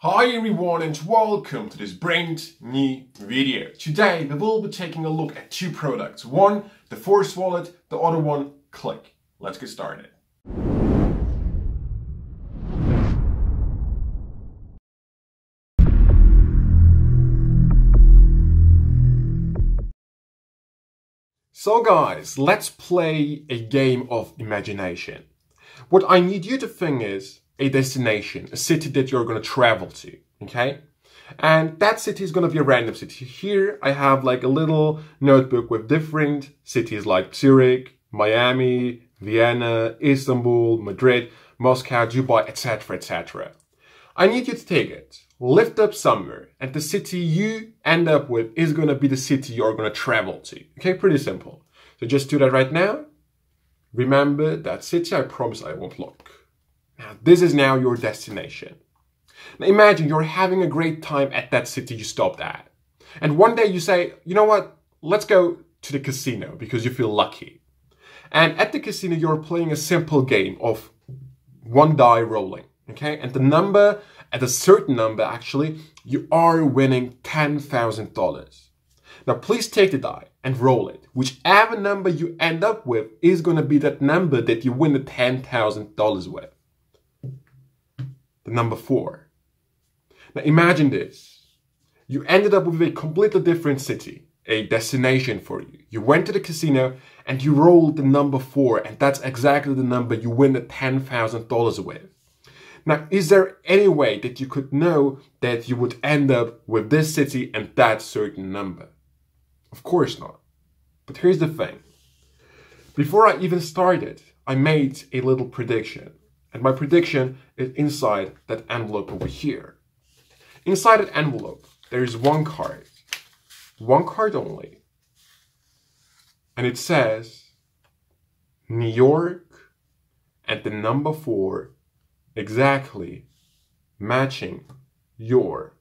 Hi everyone and welcome to this brand new video. Today we will be taking a look at two products. One, the Force Wallet, the other one, KLIK. Let's get started. So guys, let's play a game of imagination. What I need you to think is a destination, a city that you're going to travel to, okay? And that city is going to be a random city. Here I have like a little notebook with different cities like Zurich, Miami, Vienna, Istanbul, Madrid, Moscow, Dubai, etc., etc. I need you to take it, lift up somewhere, and the city you end up with is going to be the city you're going to travel to. Okay, pretty simple. So just do that right now. Remember that city, I promise I won't look. Now, this is now your destination. Now, imagine you're having a great time at that city you stopped at. And one day you say, you know what, let's go to the casino because you feel lucky. And at the casino, you're playing a simple game of one die rolling, okay? And the number, at a certain number actually, you are winning $10,000. Now please take the die and roll it. Whichever number you end up with is going to be that number that you win the $10,000 with the number four. Now imagine this. You ended up with a completely different city, a destination for you. You went to the casino and you rolled the number four and that's exactly the number you win the $10,000 with. Now, is there any way that you could know that you would end up with this city and that certain number? Of course not. But here's the thing. Before I even started, I made a little prediction. And my prediction is inside that envelope over here. Inside that envelope, there is one card. One card only. And it says New York and the number four exactly matching your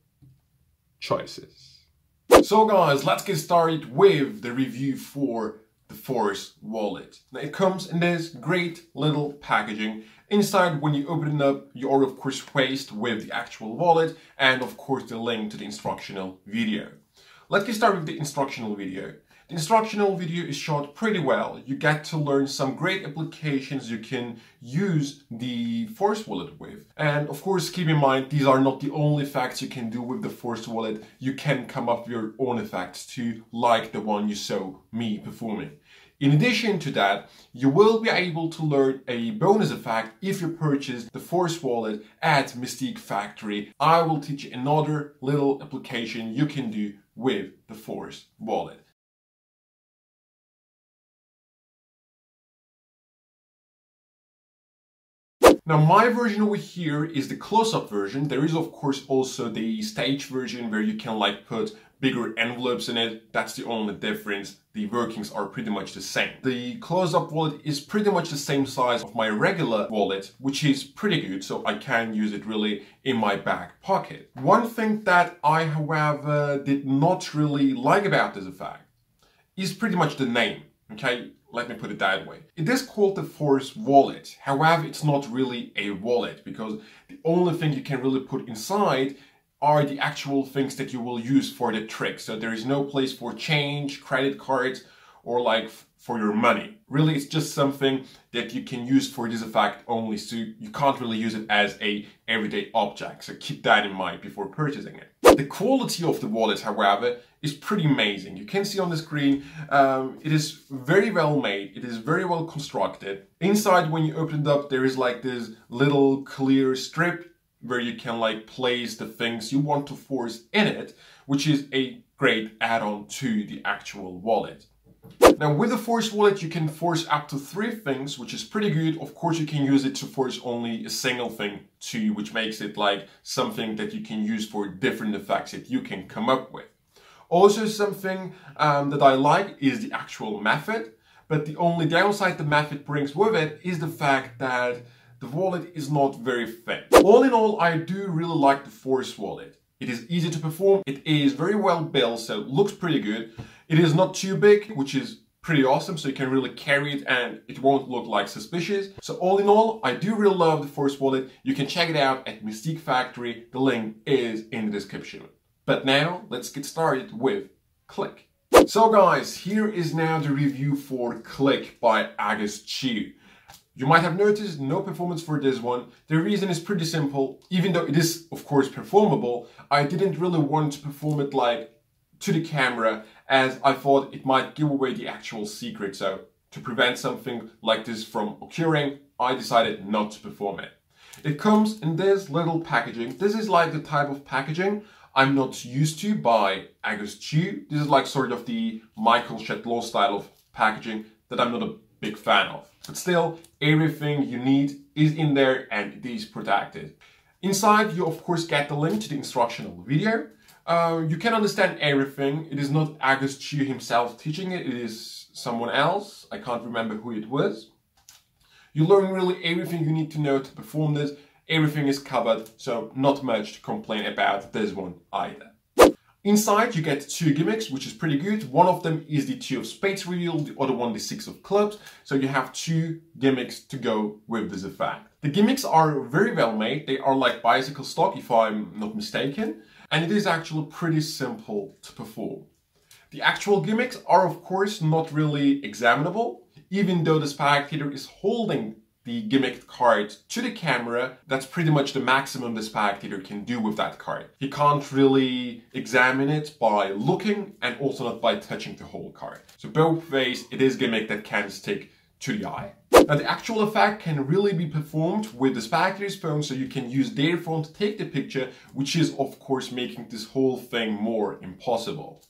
choices. So guys, let's get started with the review for the Force wallet. Now it comes in this great little packaging Inside, when you open it up, you are of course faced with the actual wallet and of course the link to the instructional video. Let's get started with the instructional video. The instructional video is shot pretty well. You get to learn some great applications you can use the Force Wallet with. And of course, keep in mind, these are not the only effects you can do with the Force Wallet. You can come up with your own effects too, like the one you saw me performing. In addition to that, you will be able to learn a bonus effect if you purchase the Force Wallet at Mystique Factory. I will teach another little application you can do with the Force Wallet. Now my version over here is the close-up version. There is of course also the stage version where you can like put bigger envelopes in it. That's the only difference. The workings are pretty much the same. The close-up wallet is pretty much the same size of my regular wallet, which is pretty good, so I can use it really in my back pocket. One thing that I, however, did not really like about this effect is pretty much the name, okay? Let me put it that way. It is called the Force Wallet. However, it's not really a wallet because the only thing you can really put inside are the actual things that you will use for the trick. So there is no place for change, credit cards, or like for your money. Really, it's just something that you can use for this effect only, so you can't really use it as a everyday object. So keep that in mind before purchasing it. The quality of the wallet, however, is pretty amazing. You can see on the screen, um, it is very well made. It is very well constructed. Inside, when you open it up, there is like this little clear strip where you can like place the things you want to force in it, which is a great add-on to the actual wallet. Now with the Force wallet you can force up to three things, which is pretty good. Of course you can use it to force only a single thing too, which makes it like something that you can use for different effects that you can come up with. Also something um, that I like is the actual method, but the only downside the method brings with it is the fact that the wallet is not very thin. All in all, I do really like the Force wallet. It is easy to perform, it is very well built, so it looks pretty good. It is not too big, which is pretty awesome so you can really carry it and it won't look like suspicious. So all in all, I do really love the Force Wallet. You can check it out at Mystique Factory. The link is in the description. But now let's get started with KLIK. So guys, here is now the review for KLIK by Agus Tjiu. You might have noticed no performance for this one. The reason is pretty simple. Even though it is, of course, performable, I didn't really want to perform it like to the camera as I thought it might give away the actual secret. So to prevent something like this from occurring, I decided not to perform it. It comes in this little packaging. This is like the type of packaging I'm not used to by Agus Tjiu. This is like sort of the Mickael Chatelain style of packaging that I'm not a big fan of. But still, everything you need is in there and it is protected. Inside, you of course get the link to the instructional video. Uh, you can understand everything. It is not Agus Tjiu himself teaching it, it is someone else. I can't remember who it was. You learn really everything you need to know to perform this. Everything is covered, so not much to complain about this one either. Inside you get two gimmicks, which is pretty good. One of them is the two of spades reveal, the other one the six of clubs. So you have two gimmicks to go with this effect. The gimmicks are very well made. They are like bicycle stock, if I'm not mistaken. And it is actually pretty simple to perform. The actual gimmicks are of course not really examinable, even though the spectator is holding the gimmicked card to the camera, that's pretty much the maximum the spectator can do with that card. He can't really examine it by looking and also not by touching the whole card. So both ways, it is gimmick that can stick to the eye. Now the actual effect can really be performed with the spectator's phone so you can use their phone to take the picture, which is of course making this whole thing more impossible.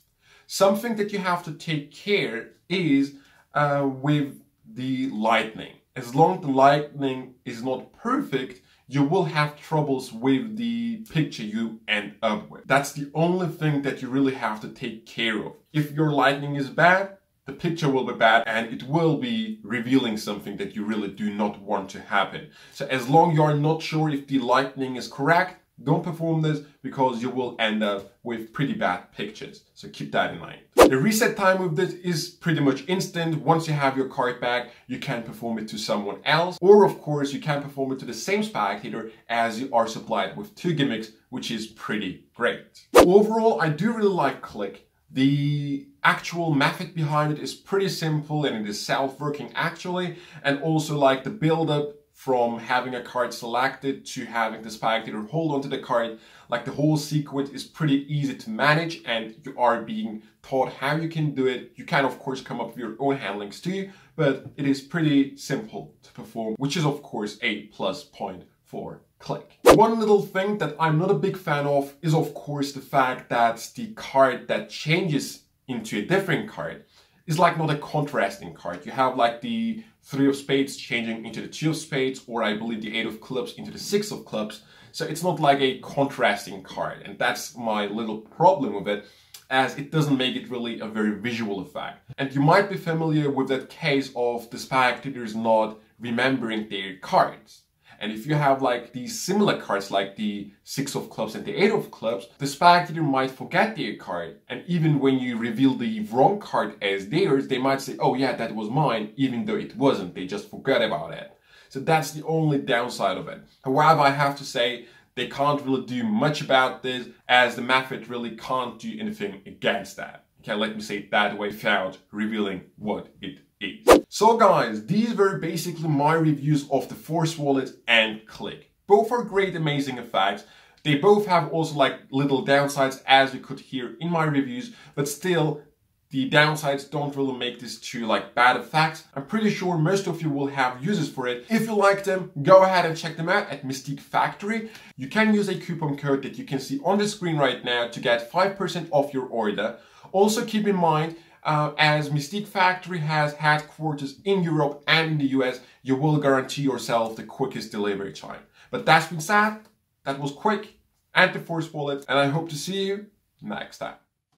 Something that you have to take care is uh, with the lightning as long as the lighting is not perfect, you will have troubles with the picture you end up with. That's the only thing that you really have to take care of. If your lighting is bad, the picture will be bad and it will be revealing something that you really do not want to happen. So as long you are not sure if the lighting is correct, don't perform this because you will end up with pretty bad pictures. So keep that in mind. The reset time with this is pretty much instant. Once you have your card back, you can perform it to someone else. Or of course, you can perform it to the same spectator as you are supplied with two gimmicks, which is pretty great. Overall, I do really like KLIK. The actual method behind it is pretty simple and it is self-working actually. And also like the build-up from having a card selected to having the spectator hold onto the card. Like the whole sequence is pretty easy to manage and you are being taught how you can do it. You can of course come up with your own handlings too, but it is pretty simple to perform, which is of course a plus point for KLIK. One little thing that I'm not a big fan of is of course the fact that the card that changes into a different card is like not a contrasting card. You have like the three of spades changing into the two of spades, or I believe the eight of clubs into the six of clubs. So it's not like a contrasting card. And that's my little problem with it, as it doesn't make it really a very visual effect. And you might be familiar with that case of the spectators not remembering their cards. And if you have like these similar cards like the six of clubs and the eight of clubs, the spectator might forget their card. And even when you reveal the wrong card as theirs, they might say, oh yeah, that was mine, even though it wasn't. They just forgot about it. So that's the only downside of it. However, I have to say, they can't really do much about this as the method really can't do anything against that. Okay, let me say it that way without revealing what it is. So guys, these were basically my reviews of the Force Wallet and KLIK. Both are great, amazing effects. They both have also like little downsides as you could hear in my reviews, but still the downsides don't really make this to like bad effects. I'm pretty sure most of you will have uses for it. If you like them, go ahead and check them out at Mystique Factory. You can use a coupon code that you can see on the screen right now to get 5% off your order. Also keep in mind uh, as Mystique Factory has headquarters in Europe and in the US, you will guarantee yourself the quickest delivery time. But that's been said, that was quick and the Force Wallet, and I hope to see you next time.